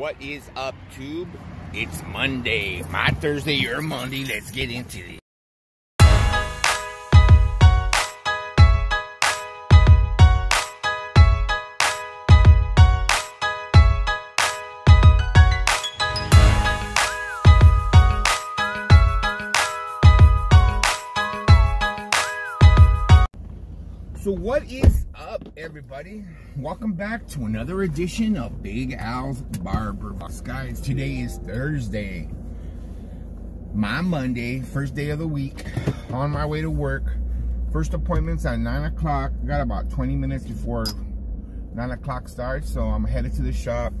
What is up, Tube? It's Monday. My Thursday, your Monday. Let's get into it. So what is up, everybody? Welcome back to another edition of Big Al's Barber Box. Guys, today is Thursday. My Monday, first day of the week. On my way to work. First appointment's at 9 o'clock. Got about 20 minutes before 9 o'clock starts, so I'm headed to the shop.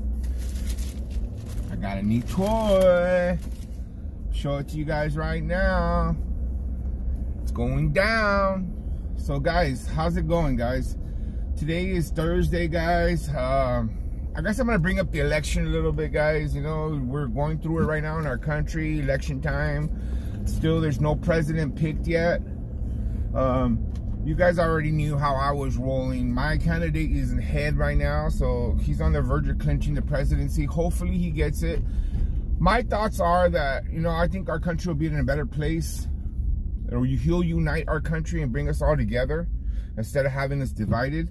I got a new toy. Show it to you guys right now. It's going down. So guys, how's it going guys? Today is Thursday guys. Um, I guess I'm gonna bring up the election a little bit guys. You know, we're going through it right now in our country, election time. Still, there's no president picked yet. Um, you guys already knew how I was rolling. My candidate is in head right now, so he's on the verge of clinching the presidency. Hopefully he gets it. My thoughts are that, you know, I think our country will be in a better place or he'll unite our country and bring us all together instead of having us divided,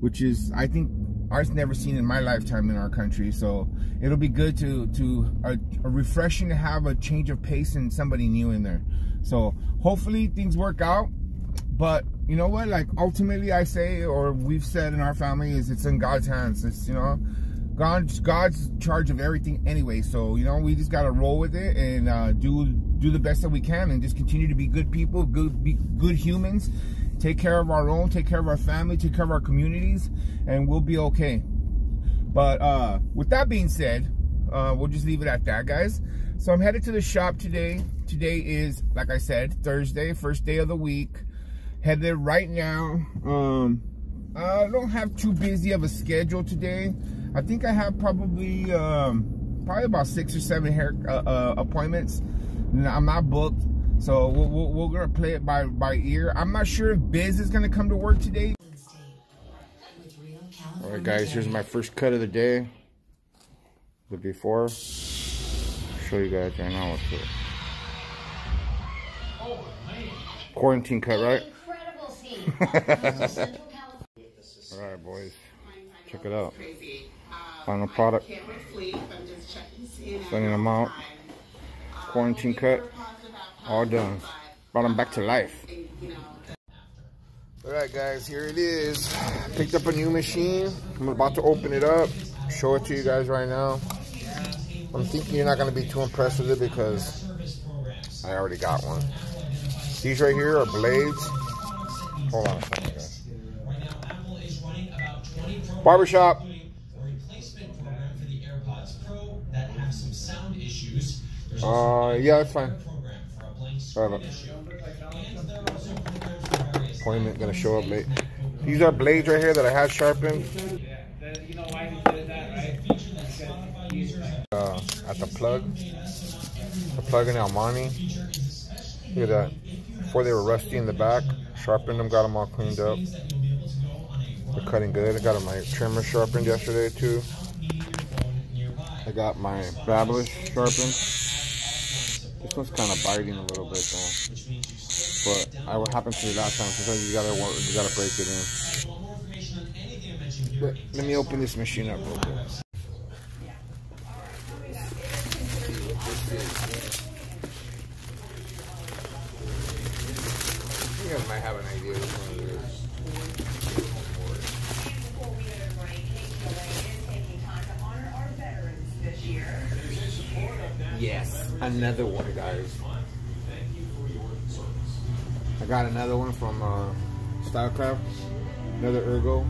which is, I think, I've never seen in my lifetime in our country. So it'll be good to, to a, a refreshing to have a change of pace and somebody new in there. So hopefully things work out. But you know what? Like ultimately I say, or we've said in our family is it's in God's hands. It's, you know, God's God's charge of everything anyway. So you know we just gotta roll with it and uh, do do the best that we can and just continue to be good people, good be good humans. Take care of our own, take care of our family, take care of our communities, and we'll be okay. But uh, with that being said, uh, we'll just leave it at that, guys. So I'm headed to the shop today. Today is, like I said, Thursday, first day of the week. Headed right now. Um, I don't have too busy of a schedule today. I think I have probably um, probably about six or seven hair uh, uh, appointments. I'm not booked, so we're, we're, we're, gonna play it by by ear. I'm not sure if Biz is gonna come to work today. All right, guys, here's my first cut of the day. The before. show you guys right now what's it. Quarantine cut, right? All right, boys. Check it out. Final product. Sending them out. Quarantine cut. All done. Brought them back to life. Alright guys, here it is. Picked up a new machine. I'm about to open it up. Show it to you guys right now. I'm thinking you're not going to be too impressed with it because I already got one. These right here are blades. Hold on a second guys. Barbershop. Uh, yeah, that's fine. Appointment gonna show up late. These are blades right here that I had sharpened. Uh, at the plug, the plug in Almani. Look at that. Before they were rusty in the back, sharpened them, got them all cleaned up. They're cutting good. I got my trimmer sharpened yesterday too. I got my Babyliss sharpened. This one's kind of biting a little bit though. But I what happened to me last time, sometimes you gotta work, you gotta break it in. But let me open this machine up real quick. You guys might have an idea which one it is. Yes, another one, guys. I got another one from uh, Stylecraft, another Ergo.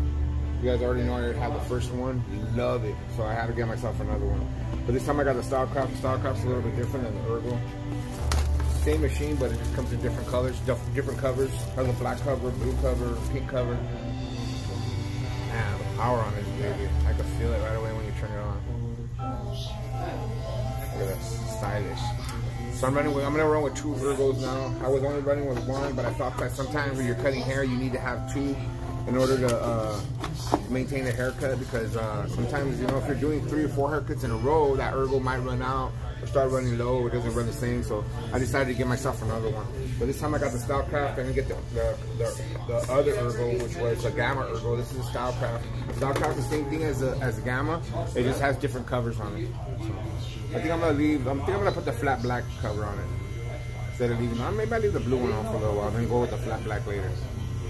You guys already know I have the first one. Love it, so I had to get myself another one. But this time I got the Stylecraft. The Stylecraft's a little bit different than the Ergo. Same machine, but it just comes in different colors, different covers. Has a black cover, blue cover, pink cover. Man, the power on this baby. I can feel it right away when you turn it on. Look at that, stylish. So I'm running with, I'm gonna run with two Ergos now. I was only running with one, but I thought that sometimes when you're cutting hair, you need to have two in order to uh, maintain a haircut because uh, sometimes you know if you're doing three or four haircuts in a row, that ergo might run out or start running low. It doesn't run the same. So I decided to get myself another one. But this time I got the Stylecraft. I didn't get the the, the, the other ergo, which was a Gamma ergo. This is a Stylecraft. Stylecraft the same thing as a as a Gamma. It just has different covers on it. So I think I'm gonna leave. I'm think I'm gonna put the flat black cover on it instead of leaving. I Maybe I leave the blue one on for a little while, then go with the flat black later.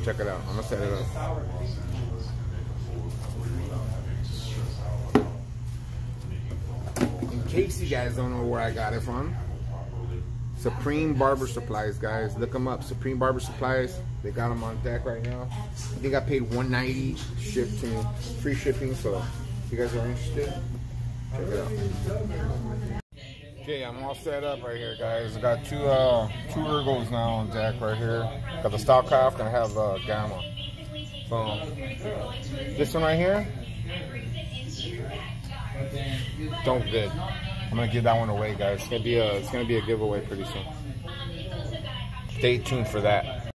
Check it out. I'm gonna set it up. In case you guys don't know where I got it from, Supreme Barber Supplies, guys. Look them up. Supreme Barber Supplies. They got them on deck right now. I think I paid 190 shipped to me, free shipping. So if you guys are interested, check it out. Okay, I'm all set up right here, guys. I got two uh, two ergos now on deck right here. Got the Stylecraft and I have uh, Gamma. So this one right here, don't bid. I'm gonna give that one away, guys. It's gonna be a it's gonna be a giveaway pretty soon. Stay tuned for that.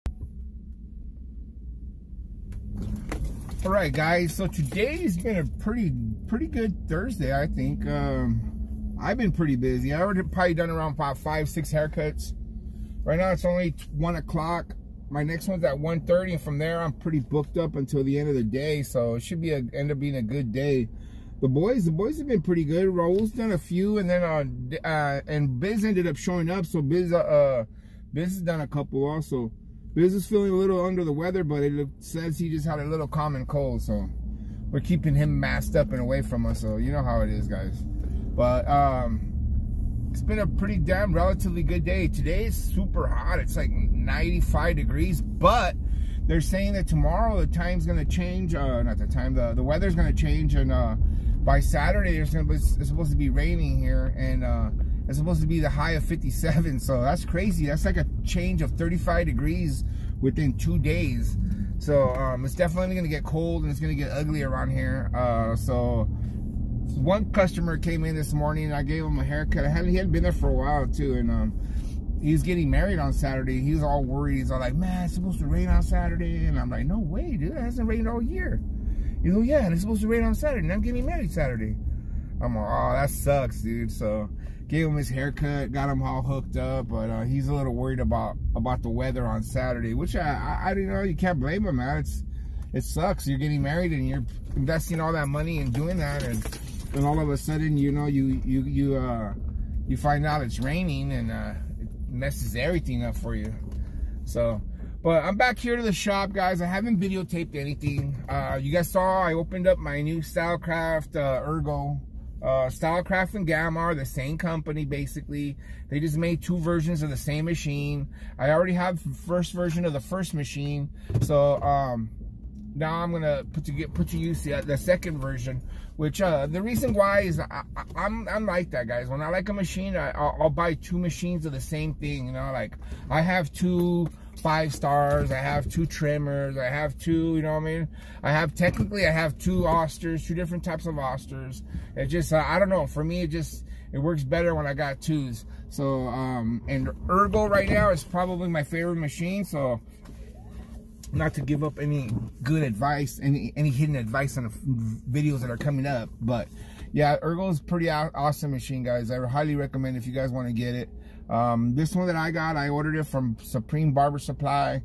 All right, guys. So today's been a pretty pretty good Thursday, I think. Um, I've been pretty busy. I already probably done around about five, six haircuts. Right now it's only one o'clock. My next one's at 1.30 and from there I'm pretty booked up until the end of the day. So it should be a, end up being a good day. The boys, the boys have been pretty good. Raul's done a few and then uh, uh and Biz ended up showing up. So Biz uh, uh Biz has done a couple also. Biz is feeling a little under the weather, but it says he just had a little common cold. So we're keeping him masked up and away from us. So you know how it is, guys. But um, it's been a pretty damn relatively good day. Today is super hot. It's like 95 degrees, but they're saying that tomorrow the time's going to change. Uh, not the time, the, the weather's going to change. And uh, by Saturday, it's, gonna be, it's supposed to be raining here. And uh, it's supposed to be the high of 57. So that's crazy. That's like a change of 35 degrees within two days. So um, it's definitely going to get cold and it's going to get ugly around here. Uh, so one customer came in this morning I gave him a haircut. I had, he had been there for a while too, and um, he's getting married on Saturday. He's all worried. He's all like, man, it's supposed to rain on Saturday. And I'm like, no way, dude. It hasn't rained all year. You know, yeah, and it's supposed to rain on Saturday. And I'm getting married Saturday. I'm like, oh, that sucks, dude. So gave him his haircut, got him all hooked up, but uh, he's a little worried about about the weather on Saturday, which I, I, I you know, you can't blame him, man. It's it sucks. You're getting married and you're investing all that money and doing that, and and all of a sudden, you know, you you you uh you find out it's raining and uh, it messes everything up for you. So, but I'm back here to the shop, guys. I haven't videotaped anything. Uh, you guys saw I opened up my new Stylecraft uh, Ergo. Uh, Stylecraft and Gamma are the same company, basically. They just made two versions of the same machine. I already have the first version of the first machine. So, um, now I'm gonna put to get put to use the, the second version which uh, the reason why is I, I'm, I'm like that guys when I like a machine I, I'll, I'll, buy two machines of the same thing you know like I have two five stars I have two trimmers I have two you know what I mean I have technically I have two Osters, two different types of Osters. it just uh, I don't know for me it just it works better when I got twos so um and Ergo right now is probably my favorite machine so not to give up any good advice, any any hidden advice on the videos that are coming up, but yeah, Ergo is pretty awesome machine, guys. I highly recommend if you guys want to get it. Um, this one that I got, I ordered it from Supreme Barber Supply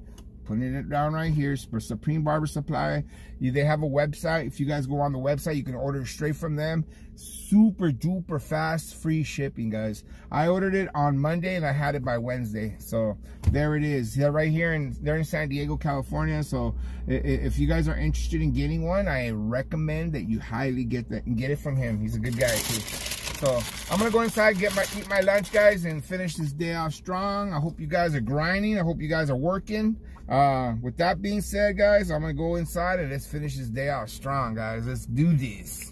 putting it down right here for Supreme Barber Supply. They have a website. If you guys go on the website, you can order straight from them. Super duper fast, free shipping, guys. I ordered it on Monday and I had it by Wednesday. So there it is. They're right here and they're in San Diego, California. So if you guys are interested in getting one, I recommend that you highly get that and get it from him. He's a good guy too. So I'm gonna go inside, get my eat my lunch, guys, and finish this day off strong. I hope you guys are grinding. I hope you guys are working. Uh, with that being said, guys, I'm gonna go inside and let's finish this day off strong, guys. Let's do this.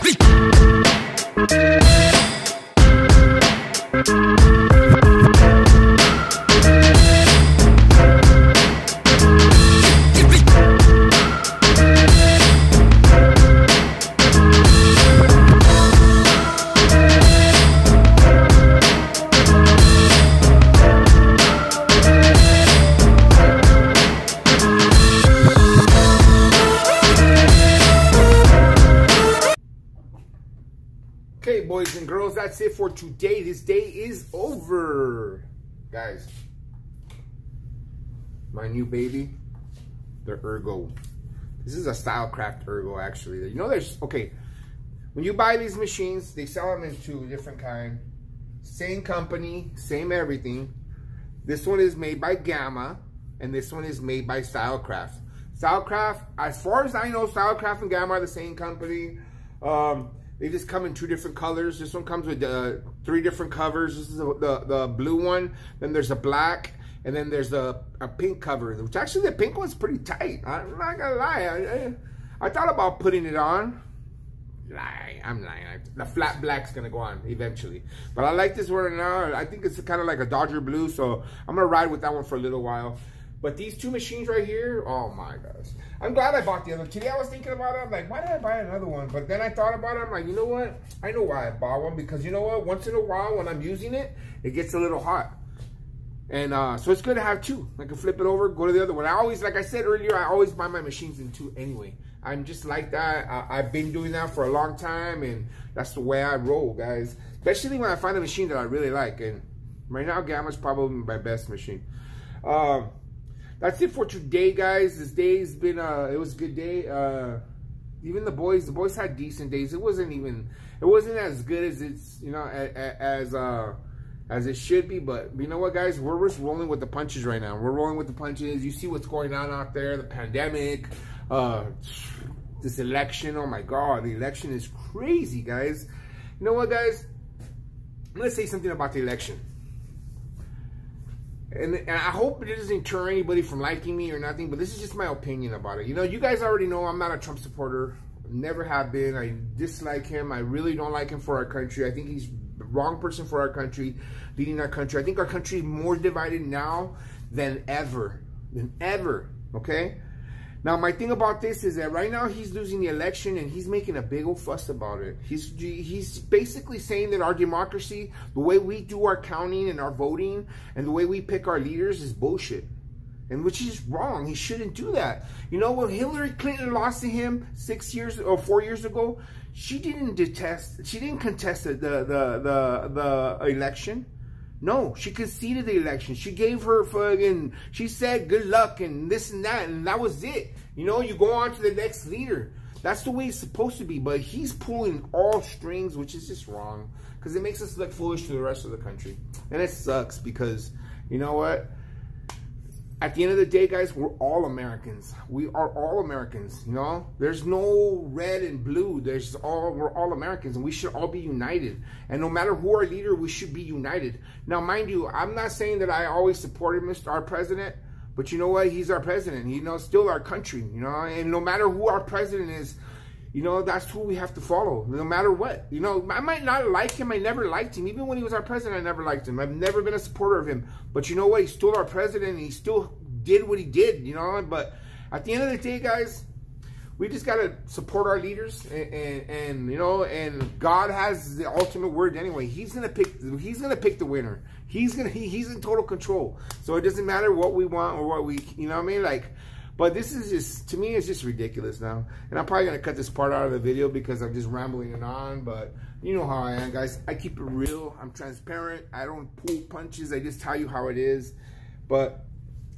Bleep. And girls, that's it for today. This day is over. Guys, my new baby, the Ergo. This is a Stylecraft Ergo, actually. You know, there's, okay, when you buy these machines, they sell them in two different kind. Same company, same everything. This one is made by Gamma, and this one is made by Stylecraft. Stylecraft, as far as I know, Stylecraft and Gamma are the same company. Um, they just come in two different colors. This one comes with uh, three different covers. This is the, the, the, blue one. Then there's a black. And then there's a, a pink cover. Which actually the pink one's pretty tight. I'm not going to lie. I, I, I, thought about putting it on. Lie. I'm lying. The flat black's going to go on eventually. But I like this one now. I think it's kind of like a Dodger blue. So I'm going to ride with that one for a little while. But these two machines right here, oh my gosh. I'm glad I bought the other. Today I was thinking about it. I'm like, why did I buy another one? But then I thought about it. I'm like, you know what? I know why I bought one. Because you know what? Once in a while when I'm using it, it gets a little hot. And uh, so it's good to have two. I can flip it over, go to the other one. I always, like I said earlier, I always buy my machines in two anyway. I'm just like that. I, have been doing that for a long time. And that's the way I roll, guys. Especially when I find a machine that I really like. And right now, Gamma's probably my best machine. Um, that's it for today, guys. This day's been, uh, it was a good day. Uh, even the boys, the boys had decent days. It wasn't even, it wasn't as good as it's, you know, as, uh, as it should be. But you know what, guys? We're just rolling with the punches right now. We're rolling with the punches. You see what's going on out there, the pandemic, uh, this election. Oh my God, the election is crazy, guys. You know what, guys? Let's say something about the election. And, and, I hope it doesn't deter anybody from liking me or nothing, but this is just my opinion about it. You know, you guys already know I'm not a Trump supporter. Never have been. I dislike him. I really don't like him for our country. I think he's the wrong person for our country, leading our country. I think our country is more divided now than ever. Than ever. Okay? Now, my thing about this is that right now he's losing the election and he's making a big old fuss about it. He's he's basically saying that our democracy, the way we do our counting and our voting, and the way we pick our leaders is bullshit. And which is wrong. He shouldn't do that. You know, when Hillary Clinton lost to him six years or four years ago, she didn't detest, she didn't contest the, the, the, the election. No, she conceded the election. She gave her fucking, she said good luck and this and that, and that was it. You know, you go on to the next leader. That's the way it's supposed to be, but he's pulling all strings, which is just wrong because it makes us look foolish to the rest of the country. And it sucks because, you know what? At the end of the day, guys, we're all Americans. We are all Americans, you know? There's no red and blue. There's all, we're all Americans and we should all be united. And no matter who our leader, we should be united. Now, mind you, I'm not saying that I always supported Mr. our president, but you know what? He's our president. You know, still our country, you know? And no matter who our president is, you know, that's who we have to follow, no matter what. You know, I might not like him. I never liked him. Even when he was our president, I never liked him. I've never been a supporter of him. But you know what? He's still our president, he still did what he did, you know. But at the end of the day, guys, we just got to support our leaders and, and, and, you know and god has the ultimate word anyway he's gonna pick he's gonna pick the winner he's gonna he, he's in total control so it doesn't matter what we want or what we you know what i mean like but this is just, to me, it's just ridiculous now. And I'm probably going to cut this part out of the video because I'm just rambling and on. But you know how I am, guys. I keep it real. I'm transparent. I don't pull punches. I just tell you how it is. But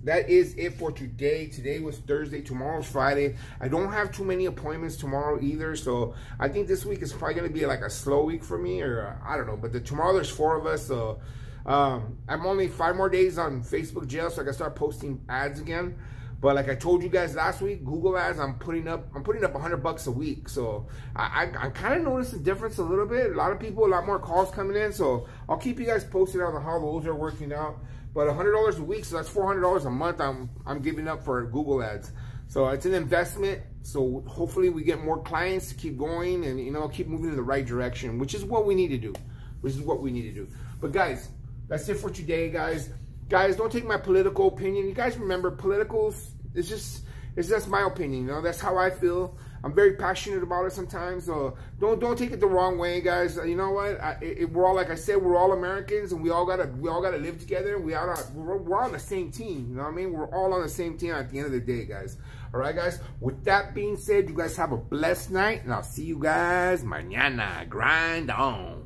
that is it for today. Today was Thursday. Tomorrow's Friday. I don't have too many appointments tomorrow either. So I think this week is probably going to be like a slow week for me. Or I don't know. But the, tomorrow there's four of us. So um, I'm only five more days on Facebook jail. So I can start posting ads again. But like I told you guys last week, Google ads, I'm putting up, I'm putting up 100 bucks a week. So I, I, I kind of noticed the difference a little bit. A lot of people, a lot more calls coming in. So I'll keep you guys posted on how those are working out. But $100 a week, so that's $400 a month I'm, I'm giving up for Google ads. So it's an investment. So hopefully we get more clients to keep going and, you know, keep moving in the right direction, which is what we need to do. Which is what we need to do. But guys, that's it for today, guys. Guys, don't take my political opinion. You guys remember, politicals, it's just, it's just my opinion, you know? That's how I feel. I'm very passionate about it sometimes, so don't don't take it the wrong way, guys. You know what? I, it, we're all like I said, we're all Americans, and we all gotta we all gotta live together. We all we're, we're on the same team. You know what I mean? We're all on the same team at the end of the day, guys. All right, guys. With that being said, you guys have a blessed night, and I'll see you guys mañana. Grind on.